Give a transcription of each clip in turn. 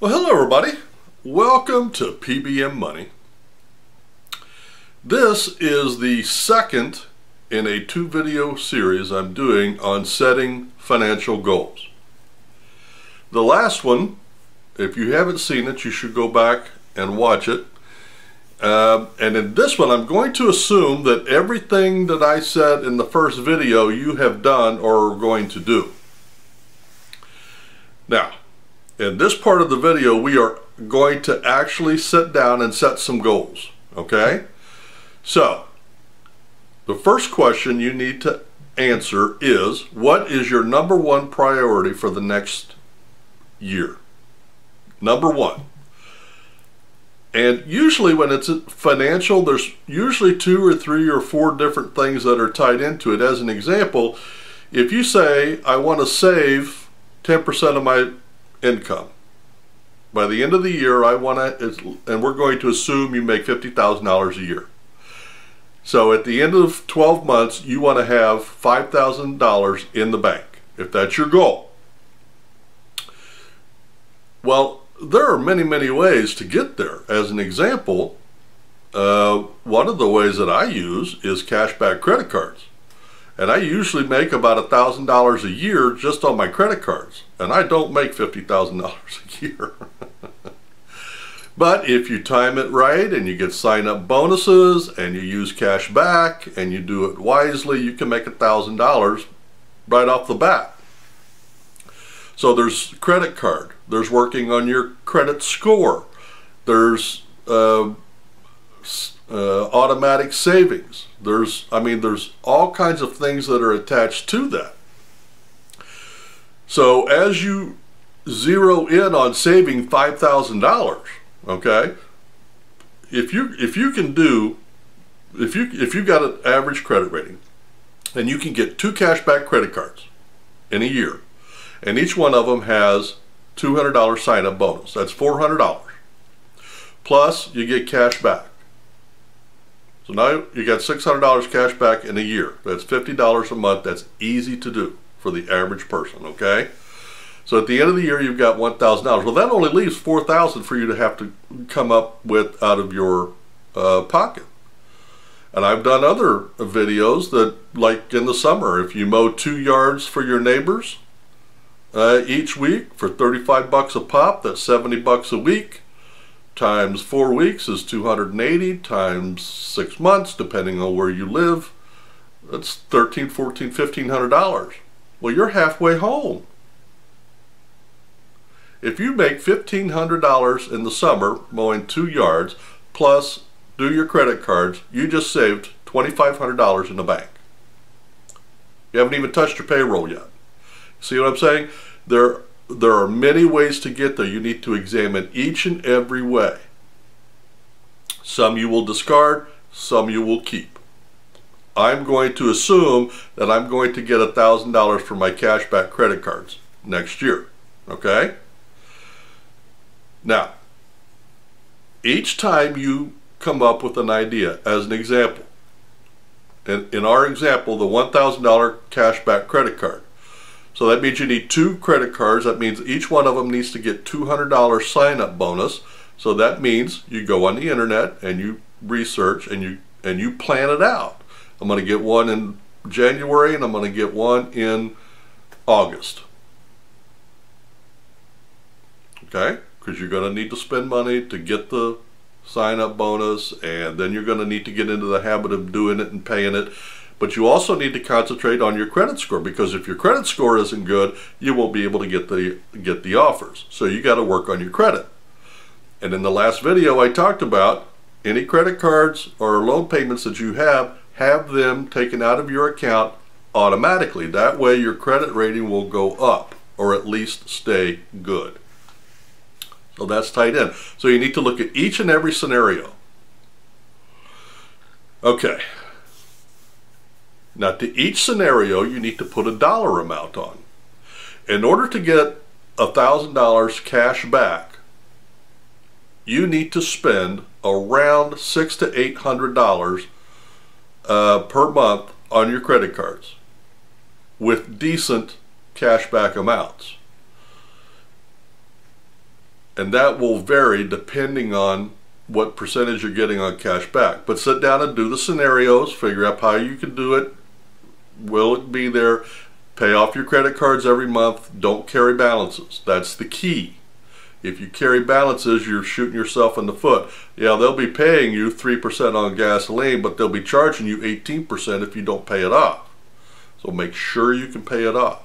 Well, hello everybody. Welcome to PBM Money. This is the second in a two video series I'm doing on setting financial goals. The last one, if you haven't seen it, you should go back and watch it. Uh, and in this one, I'm going to assume that everything that I said in the first video you have done or are going to do. Now, in this part of the video, we are going to actually sit down and set some goals, okay? So, the first question you need to answer is, what is your number one priority for the next year? Number one. And usually when it's financial, there's usually two or three or four different things that are tied into it. As an example, if you say, I want to save 10% of my income. By the end of the year, I want to, and we're going to assume you make $50,000 a year. So at the end of 12 months, you want to have $5,000 in the bank, if that's your goal. Well, there are many, many ways to get there. As an example, uh, one of the ways that I use is cashback credit cards. And I usually make about $1,000 a year just on my credit cards. And I don't make $50,000 a year. but if you time it right and you get sign up bonuses and you use cash back and you do it wisely, you can make $1,000 right off the bat. So there's credit card, there's working on your credit score, there's uh, uh, automatic savings. There's, I mean, there's all kinds of things that are attached to that. So as you zero in on saving $5,000, okay, if you, if you can do, if you, if you've got an average credit rating and you can get two cashback credit cards in a year and each one of them has $200 sign-up bonus. That's $400. Plus, you get cash back. So now you got $600 cash back in a year. That's $50 a month. That's easy to do for the average person, okay? So at the end of the year, you've got $1,000. Well, that only leaves $4,000 for you to have to come up with out of your uh, pocket. And I've done other videos that, like in the summer, if you mow two yards for your neighbors uh, each week for 35 bucks a pop, that's 70 bucks a week times four weeks is 280 times six months depending on where you live that's 13 14 1500 dollars. Well you're halfway home. If you make $1,500 in the summer mowing two yards plus do your credit cards you just saved $2,500 in the bank. You haven't even touched your payroll yet. See what I'm saying? There there are many ways to get there. You need to examine each and every way. Some you will discard, some you will keep. I'm going to assume that I'm going to get $1,000 for my cashback credit cards next year. Okay? Now, each time you come up with an idea, as an example, in, in our example, the $1,000 cashback credit card, so that means you need two credit cards. That means each one of them needs to get $200 sign-up bonus. So that means you go on the internet and you research and you and you plan it out. I'm going to get one in January and I'm going to get one in August. Okay? Because you're going to need to spend money to get the sign-up bonus and then you're going to need to get into the habit of doing it and paying it but you also need to concentrate on your credit score because if your credit score isn't good, you won't be able to get the get the offers. So you got to work on your credit. And in the last video I talked about any credit cards or loan payments that you have, have them taken out of your account automatically. That way your credit rating will go up or at least stay good. So that's tied in. So you need to look at each and every scenario. Okay, now to each scenario, you need to put a dollar amount on. In order to get $1,000 cash back, you need to spend around six to eight hundred dollars uh, per month on your credit cards with decent cashback amounts. And that will vary depending on what percentage you're getting on cash back. But sit down and do the scenarios, figure out how you can do it. Will it be there? Pay off your credit cards every month. Don't carry balances. That's the key. If you carry balances, you're shooting yourself in the foot. Yeah, they'll be paying you 3% on gasoline, but they'll be charging you 18% if you don't pay it off. So make sure you can pay it off.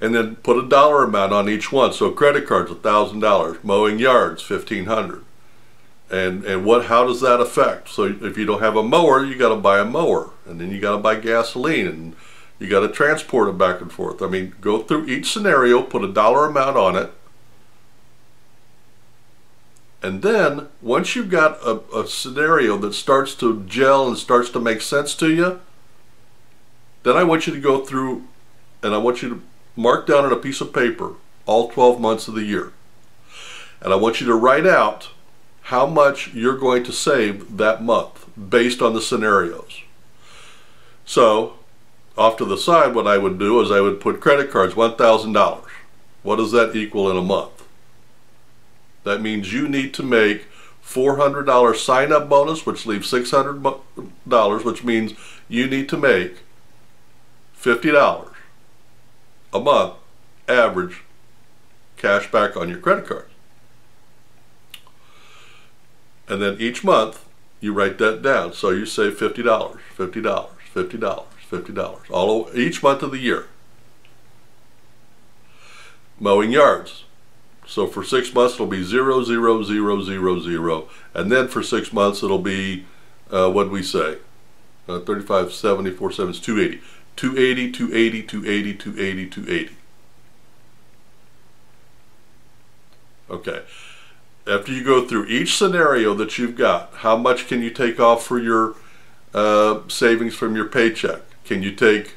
And then put a dollar amount on each one. So credit cards, $1,000. Mowing yards, 1500 and and what how does that affect? So if you don't have a mower you got to buy a mower. And then you got to buy gasoline and you got to transport it back and forth. I mean go through each scenario put a dollar amount on it. And then once you've got a, a scenario that starts to gel and starts to make sense to you, then I want you to go through and I want you to mark down on a piece of paper all 12 months of the year. And I want you to write out how much you're going to save that month based on the scenarios. So, off to the side, what I would do is I would put credit cards, $1,000. What does that equal in a month? That means you need to make $400 sign-up bonus, which leaves $600, which means you need to make $50 a month average cash back on your credit card. And then each month, you write that down. So you save $50, $50, $50, $50, all over, each month of the year. Mowing yards, so for six months it'll be zero, zero, zero, zero, zero. And then for six months it'll be, uh, what we say? Uh, 35, 74, 7 is 280. 280, 280, 280, 280, 280. Okay. After you go through each scenario that you've got, how much can you take off for your uh, savings from your paycheck? Can you take,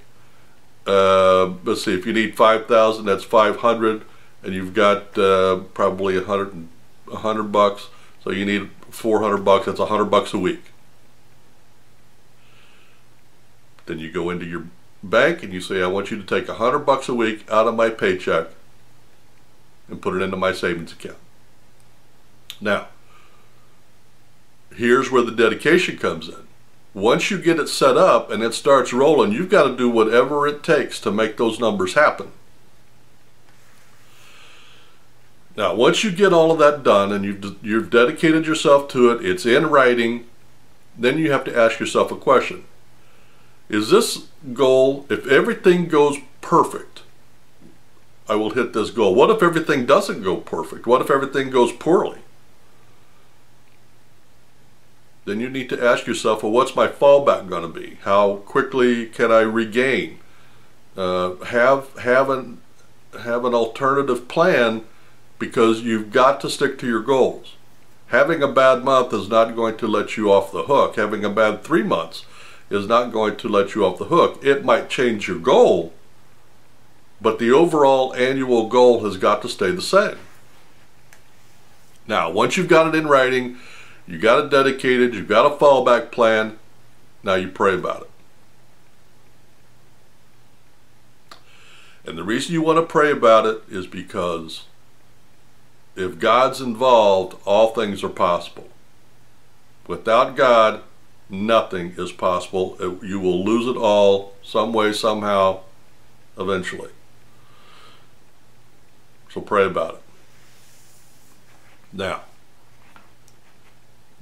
uh, let's see, if you need 5,000, that's 500 and you've got uh, probably a hundred, a hundred bucks, so you need 400 bucks, that's a hundred bucks a week. Then you go into your bank and you say, I want you to take a hundred bucks a week out of my paycheck and put it into my savings account. Now, here's where the dedication comes in. Once you get it set up and it starts rolling, you've got to do whatever it takes to make those numbers happen. Now, once you get all of that done and you've, you've dedicated yourself to it, it's in writing, then you have to ask yourself a question. Is this goal, if everything goes perfect, I will hit this goal. What if everything doesn't go perfect? What if everything goes poorly? Then you need to ask yourself, well, what's my fallback going to be? How quickly can I regain? Uh, have, have, an, have an alternative plan because you've got to stick to your goals. Having a bad month is not going to let you off the hook. Having a bad three months is not going to let you off the hook. It might change your goal, but the overall annual goal has got to stay the same. Now, once you've got it in writing, you got it dedicated, you've got a fallback plan, now you pray about it. And the reason you want to pray about it is because if God's involved, all things are possible. Without God, nothing is possible. You will lose it all some way, somehow, eventually. So pray about it. Now,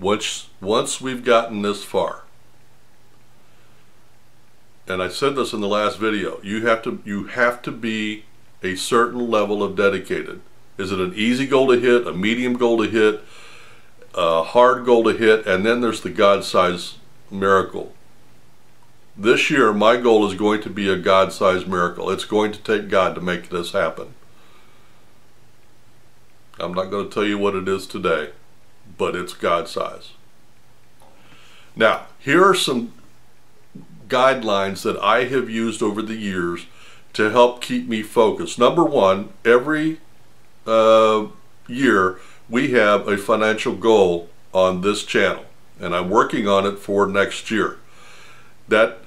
once, once we've gotten this far, and I said this in the last video, you have to you have to be a certain level of dedicated. Is it an easy goal to hit, a medium goal to hit, a hard goal to hit, and then there's the God-sized miracle. This year, my goal is going to be a God-sized miracle. It's going to take God to make this happen. I'm not going to tell you what it is today, but it's God-size. Now, here are some guidelines that I have used over the years to help keep me focused. Number one, every uh, year, we have a financial goal on this channel, and I'm working on it for next year. That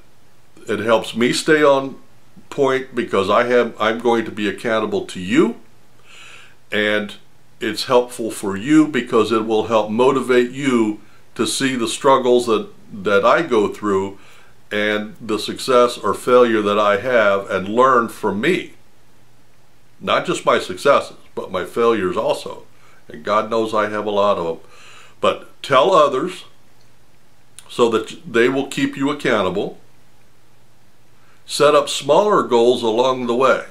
it helps me stay on point because I have I'm going to be accountable to you, and it's helpful for you because it will help motivate you to see the struggles that that I go through and the success or failure that I have and learn from me. Not just my successes, but my failures also. And God knows I have a lot of them. But tell others so that they will keep you accountable. Set up smaller goals along the way.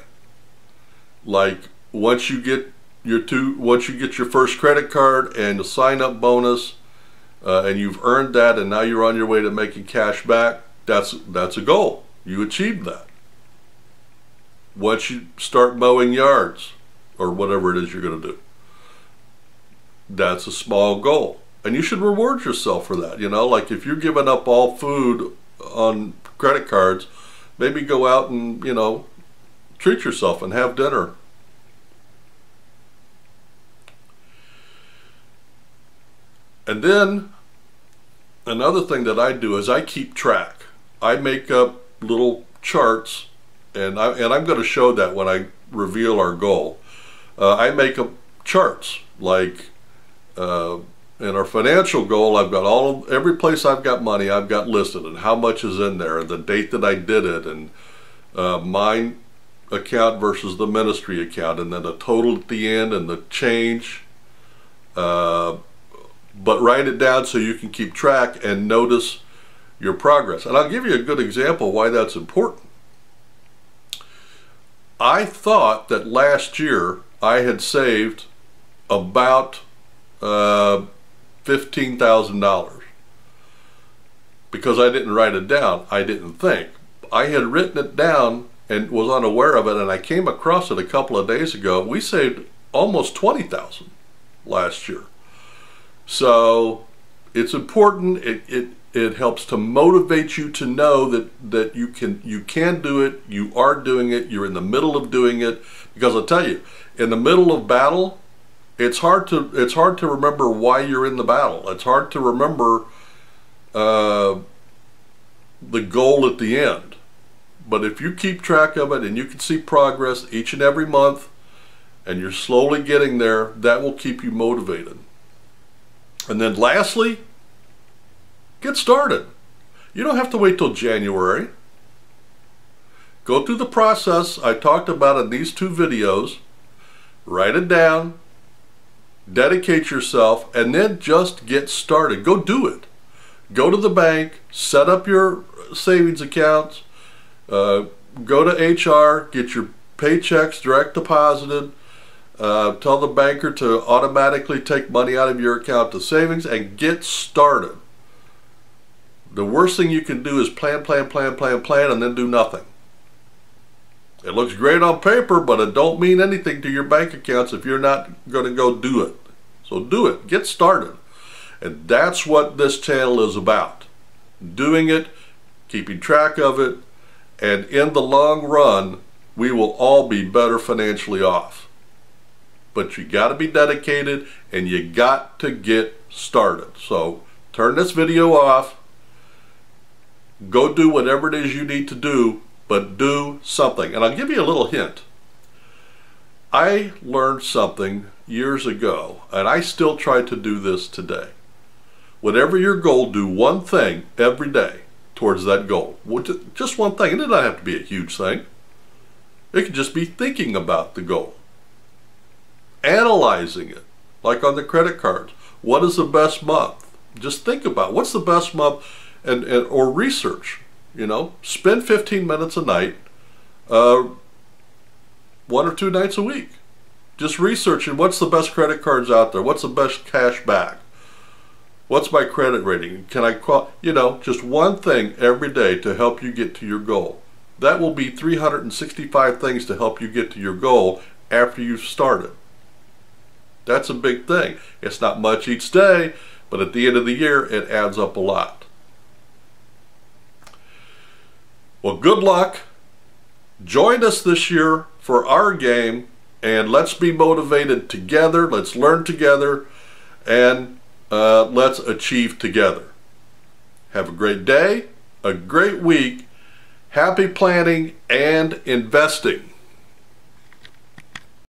Like once you get your two, once you get your first credit card and the sign up bonus, uh, and you've earned that and now you're on your way to making cash back, that's, that's a goal. You achieved that. Once you start mowing yards or whatever it is you're going to do, that's a small goal. And you should reward yourself for that. You know, like if you're giving up all food on credit cards, maybe go out and, you know, treat yourself and have dinner. And then another thing that I do is I keep track. I make up little charts and, I, and I'm going to show that when I reveal our goal. Uh, I make up charts like uh, in our financial goal I've got all of, every place I've got money I've got listed and how much is in there and the date that I did it and uh, mine account versus the ministry account and then the total at the end and the change uh, but write it down so you can keep track and notice your progress. And I'll give you a good example why that's important. I thought that last year I had saved about uh, $15,000 because I didn't write it down. I didn't think. I had written it down and was unaware of it and I came across it a couple of days ago. We saved almost 20,000 last year. So it's important. It, it, it helps to motivate you to know that, that you can you can do it, you are doing it, you're in the middle of doing it. Because I'll tell you, in the middle of battle, it's hard to it's hard to remember why you're in the battle. It's hard to remember uh, the goal at the end. But if you keep track of it and you can see progress each and every month, and you're slowly getting there, that will keep you motivated. And then lastly, get started. You don't have to wait till January. Go through the process I talked about in these two videos. Write it down. Dedicate yourself and then just get started. Go do it. Go to the bank, set up your savings accounts, uh, go to HR, get your paychecks direct deposited, uh, tell the banker to automatically take money out of your account to savings and get started. The worst thing you can do is plan, plan, plan, plan, plan, and then do nothing. It looks great on paper, but it don't mean anything to your bank accounts if you're not going to go do it. So do it. Get started. And that's what this channel is about. Doing it, keeping track of it, and in the long run, we will all be better financially off but you got to be dedicated and you got to get started. So turn this video off, go do whatever it is you need to do, but do something. And I'll give you a little hint. I learned something years ago, and I still try to do this today. Whatever your goal, do one thing every day towards that goal. Just one thing. It does not have to be a huge thing. It could just be thinking about the goal analyzing it, like on the credit cards. What is the best month? Just think about what's the best month and, and or research, you know, spend 15 minutes a night, uh, one or two nights a week. Just researching what's the best credit cards out there, what's the best cash back, what's my credit rating, can I call, you know, just one thing every day to help you get to your goal. That will be 365 things to help you get to your goal after you've started. That's a big thing. It's not much each day, but at the end of the year, it adds up a lot. Well, good luck. Join us this year for our game, and let's be motivated together. Let's learn together, and uh, let's achieve together. Have a great day, a great week. Happy planning and investing.